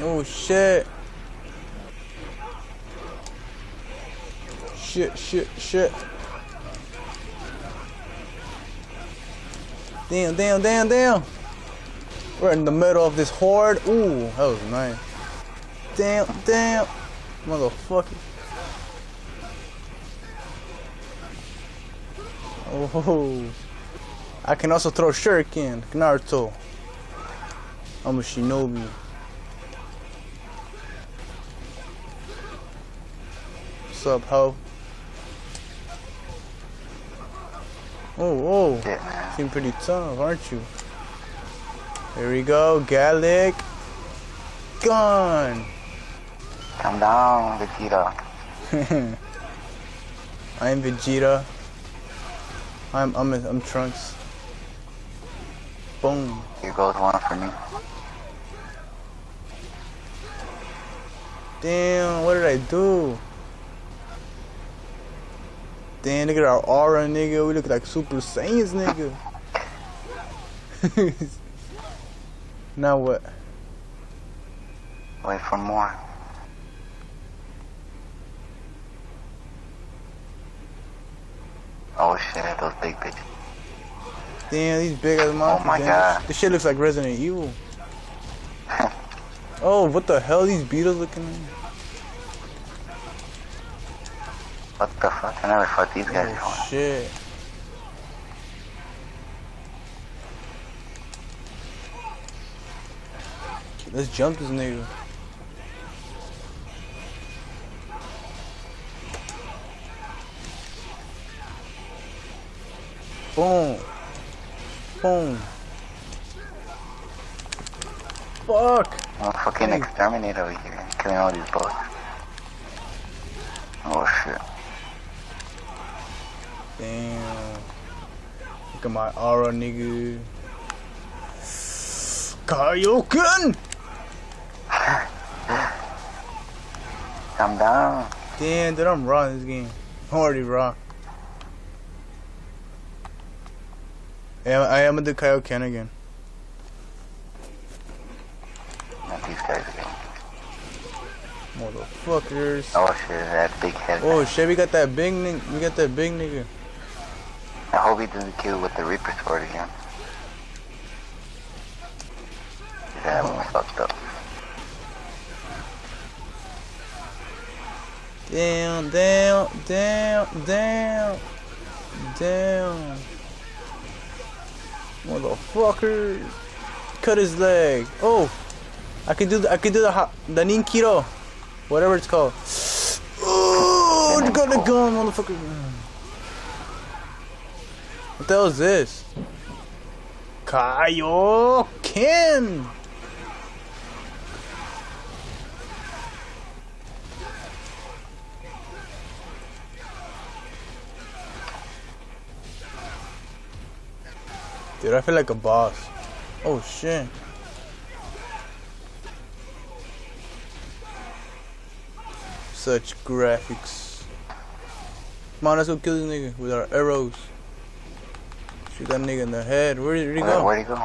Oh shit. Shit, shit, shit. Damn, damn, damn, damn. We're in the middle of this horde. Ooh, that was nice. Damn, damn. Motherfucker. Oh. I can also throw shuriken, Naruto. I'm a shinobi. What's up, ho? Oh, oh. Seem pretty tough, aren't you? Here we go, Galick. Gone. Come down, Vegeta. I'm Vegeta. I'm I'm I'm Trunks. Boom. Here goes one for me. Damn, what did I do? Damn, look at our aura, nigga. We look like Super Saiyans, nigga. now what? Wait for more. Oh shit, those big bitches. Damn, these big ass oh, monsters. Oh my damn. God. This shit looks like Resident Evil. oh, what the hell? These beetles looking like? What the fuck? I never fought these guys Oh shit. Let's jump this nigga. Boom. Boom. Fuck. I'm a fucking Hey. exterminator over here, killing all these bugs. Oh shit. Damn. Look at my aura, nigga. Kaioken! Calm down. Damn, dude, I'm raw in this game. I'm already raw. Yeah, I am gonna do Kaioken again. Not these guys again. Motherfuckers. Oh shit, that big head. Oh shit, we got that big nigga. We got that big nigga. I hope he doesn't kill with the Reaper sword again. That one fucked up. Damn, damn, damn, damn, damn. Motherfucker. Cut his leg. Oh, I can do the, I can do the the Ninkiro, whatever it's called. Oh, got the gun, motherfucker. What the hell is this? Kaioken. Dude, I feel like a boss. Oh shit. Such graphics. Come on, let's go kill this nigga with our arrows. Shoot that nigga in the head. Where did he Where, go? where'd he go?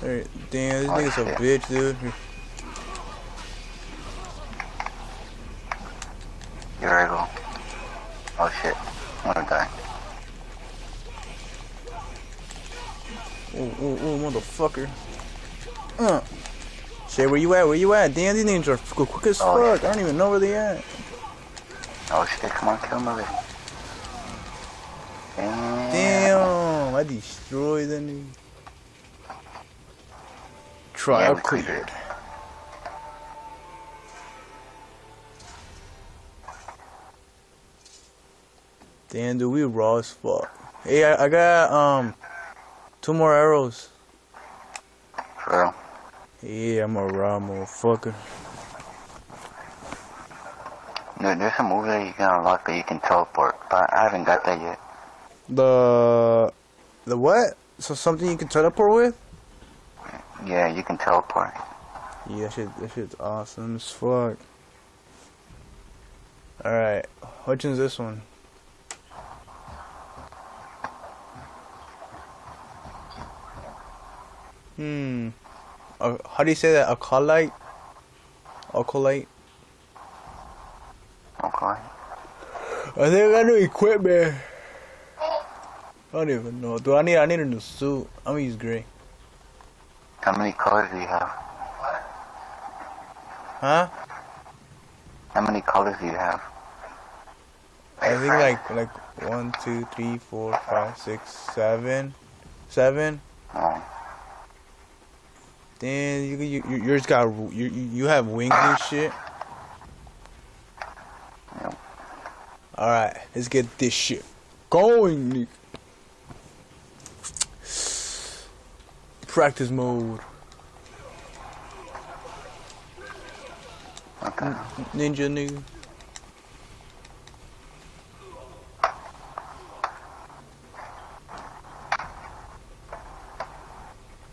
There- Damn, this Oh, nigga's a bitch, dude. Here I go. Oh shit. I'm gonna die. Oh, oh, oh, motherfucker. Uh. Shit, where you at? Where you at? Damn, these niggas are quick as Oh, fuck. I don't even know where they at. Oh shit, come on, kill him already. Damn. Damn, I destroyed that nigga. Yeah, Trial we cleared cleared. Damn, dude, we raw as fuck. Hey, I, I got um two more arrows. For real. Yeah, I'm a raw motherfucker. There, there's a move that you can unlock that you can teleport, but I haven't got that yet. The the what? So something you can teleport with? Yeah, you can teleport. Yeah, that shit, that shit's awesome as fuck. Alright, which one's this one? Hmm. uh, how do you say that? Acolyte? Acolyte? Okay. I think I got new equipment. I don't even know. Do I need? I need a new suit. I'm gonna use gray. How many colors do you have? Huh? How many colors do you have? I think like like one, two, three, four, five, six, seven, seven. Oh, Then you you you yours got you you you have wings and shit. Yep. All right, let's get this shit going. Practice mode. okay. Ninja nigga.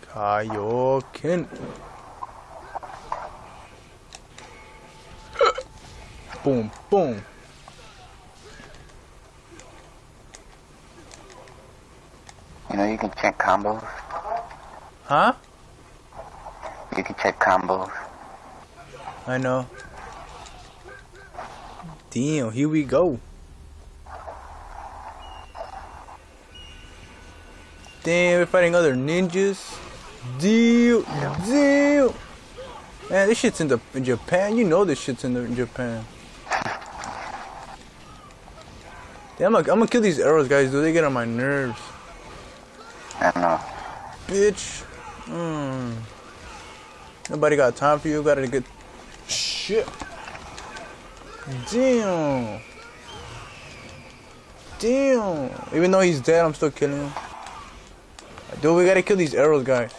Kaioken. boom, boom. You know you can check combos. Huh? You can check combos. I know. Damn, here we go. Damn, we're fighting other ninjas. Deal, deal. Man, this shit's in the in Japan. You know this shit's in, the, in Japan. Damn, I'm gonna, I'm gonna kill these arrows, guys. Do they get on my nerves? I don't know. Bitch. Mm. Nobody got time for you. Gotta get shit. Damn. Damn. Even though he's dead, I'm still killing him. Dude, we gotta kill these arrows, guys.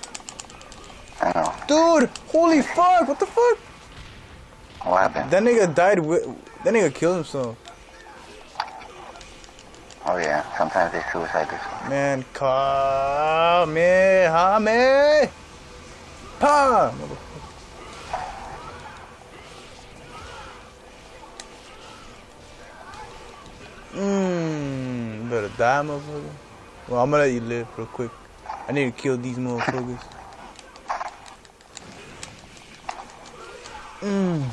Dude, holy fuck! What the fuck? What happened? That nigga died with. That nigga killed himself. Oh yeah, sometimes they suicide one. Man, Kamehame! Pa! Mmm, better die, motherfucker. Well, I'm gonna let you live real quick. I need to kill these motherfuckers. Mmm.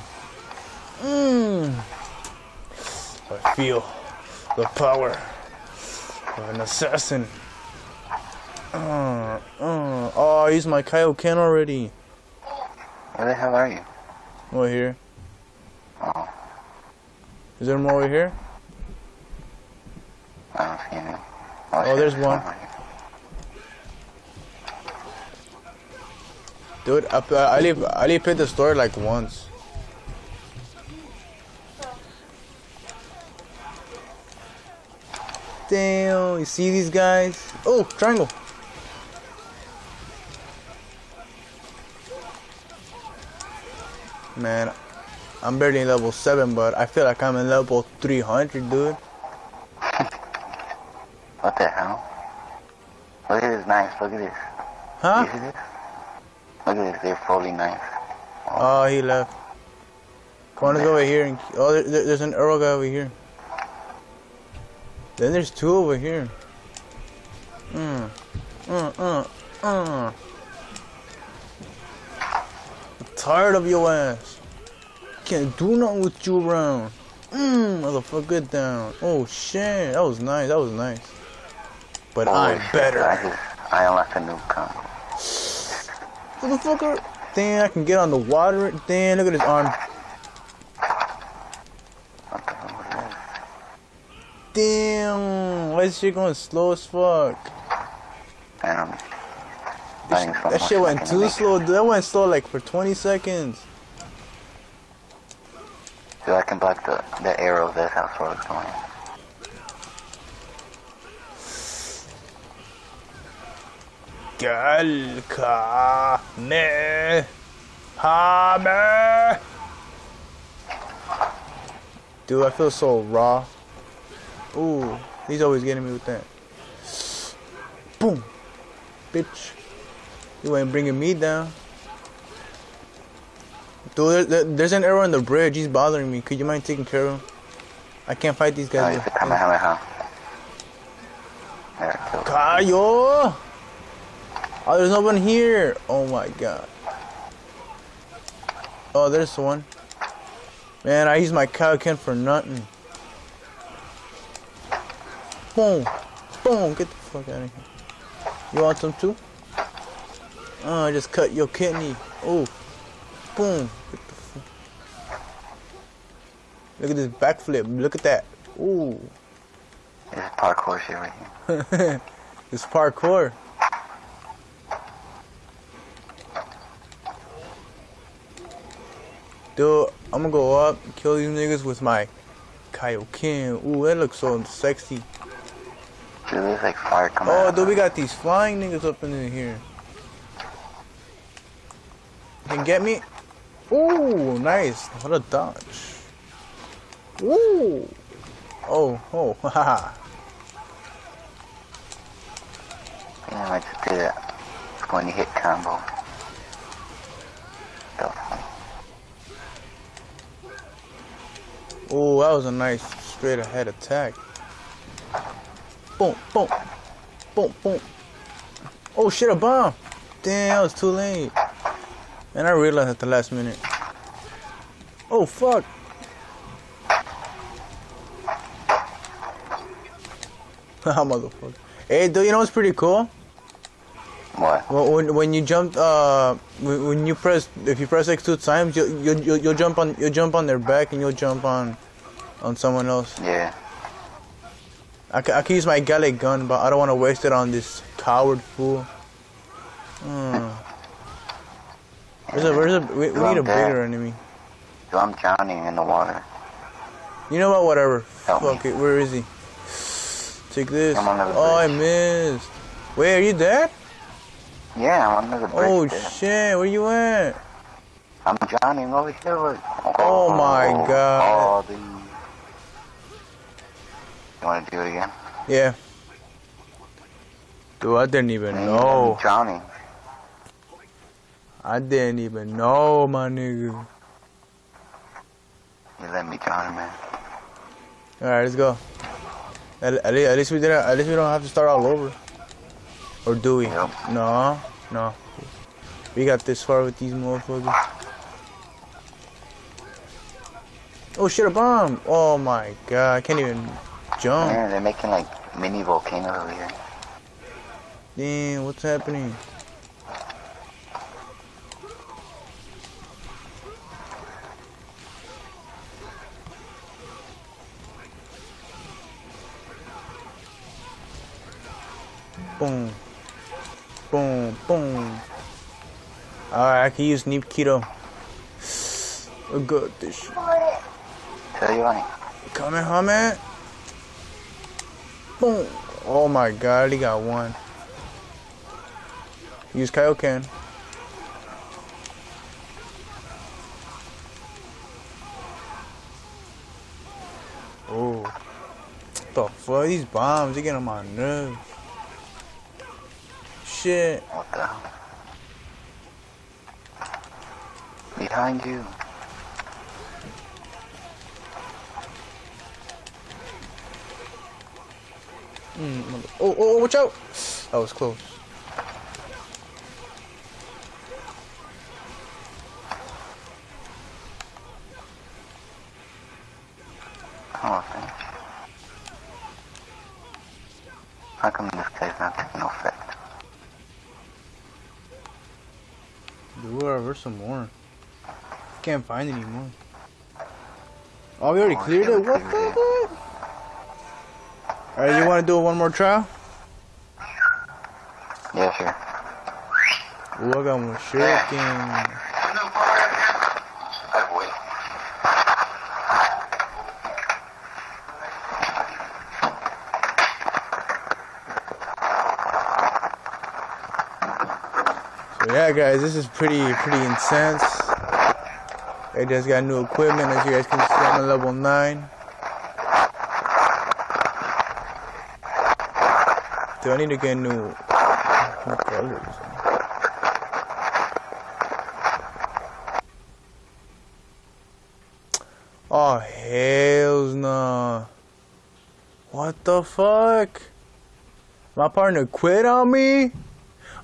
Mmm. I feel the power an assassin. Uh, uh, oh, I used my Kaioken already. Where the hell are you? Over here. Oh, Is there more over here? I don't see any. Oh, shit, there's one. Dude, I, I leave I leave hit the store like once. Damn, you see these guys? Oh, triangle. Man, I'm barely in level 7, but I feel like I'm in level 300, dude. What the hell? Look at this knife. Look at this. Huh? This? Look at this. They're fully knife. Oh, he left. Come on, let's go over here. And, oh, there, there- there's an arrow guy over here. Then there's two over here. Mm. Mm, mm, mm. I'm tired of your ass. Can't do nothing with you around. Mmm, motherfucker, get down. Oh, shit. That was nice. That was nice. But Holy I'm better. I unlocked a new combo. Motherfucker. Damn, I can get on the water. Damn, look at his arm. What the hell was this? Damn, why is she going slow as fuck? Damn. This- Fighting so that shit went too slow. dude. That went slow like for 20 seconds. So I can block the, the arrows. That's how slow it's going. Galka ne hame. Dude, I feel so raw. Ooh, he's always getting me with that. Boom, bitch. You ain't bringing me down. Dude, there, there- there's an arrow in the bridge. He's bothering me. Could you mind taking care of him? I can't fight these Oh, guys. it's a Kamehameha. There, killed him. Kayo! Oh, there's no one here. Oh my god. Oh, there's one. Man, I use my Kaioken for nothing. Boom. Boom. Get the fuck out of here. You want some too? Oh, I just cut your kidney. Oh. Boom. Get the fu- Look at this backflip. Look at that. Ooh. There's parkour shit right here. It's parkour. Dude, I'm gonna go up, kill these niggas with my Kaioken. Ooh, that looks so sexy. Dude, there's like fire coming Oh, dude, we got these flying niggas up in here. Can get me? Ooh, nice. What a dodge. Ooh. Oh, oh, haha. Yeah, I just did a 20 hit combo. So funny. Oh, that was a nice straight ahead attack. Boom, boom, boom, boom. Oh shit, a bomb! Damn, was too late. And I realized at the last minute. Oh fuck! Haha, motherfucker. Hey, do you know what's pretty cool? What? Well, when when you jump, uh, when, when you press, if you press X two times, you you you you'll jump on you'll jump on their back and you'll jump on, on someone else. Yeah. I can, I can use my Galick gun, but I don't want to waste it on this coward fool. Hmm. Where's a, where's a, we, we need a bigger enemy. So I'm drowning in the water. You know what? Whatever. Help me. Fuck it. Where is he? Take this. I'm on the Oh, I missed. Wait, are you dead? Yeah, I'm under the bridge. Oh there. shit! Where you at? I'm drowning over here. Look. Oh, my God. You want to do it again? Yeah. Dude, I didn't even Man, know. Drowning. I didn't even know, my nigga. You let me drown, man. All right, let's go. At, at, least, at least we didn't. At least we don't have to start all over. Or do we? Yep. No, no. We got this far with these motherfuckers. Oh shit! A bomb! Oh my god! I can't even jump. Man, they're making like mini volcanoes over here. Damn! What's happening? Boom. Boom. Boom. Alright, I can use Neep Keto. I got this. Tell you what, Kamehameha. Boom. Oh my god, he got one. Use Kaioken. Oh. What The fuck? These bombs, they get on my nerves. Shit. Behind you. Mm, oh, oh, oh, watch out! That was close. Oh, thank. How come this guy's not taking no effect? Dude, wherever some more. Can't find any more. Oh, we already Oh, cleared it? What the cleared heck? Alright, you wanna do one more trial? Yeah, sure. Ooh, I got one shaking. So yeah, guys, this is pretty pretty intense. I just got new equipment, as you guys can see. I'm at level nine. Do I need to get new, colors? Oh hells no! What the fuck? My partner quit on me?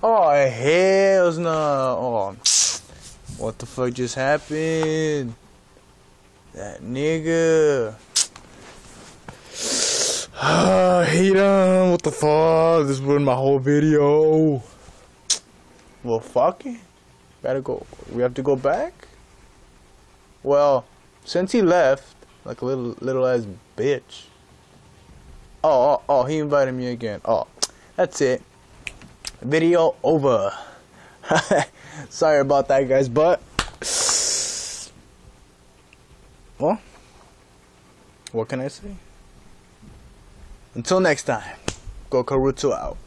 Oh hells no! Oh, What the fuck just happened? That nigga. I hate him. What the fuck? This ruined my whole video. Well, fuck it. Gotta go. We have to go back? Well, since he left, like a little little ass bitch. Oh, oh, oh, he invited me again. Oh, that's it. Video over. Sorry about that, guys, but well, what can I say? Until next time, go Karuto out.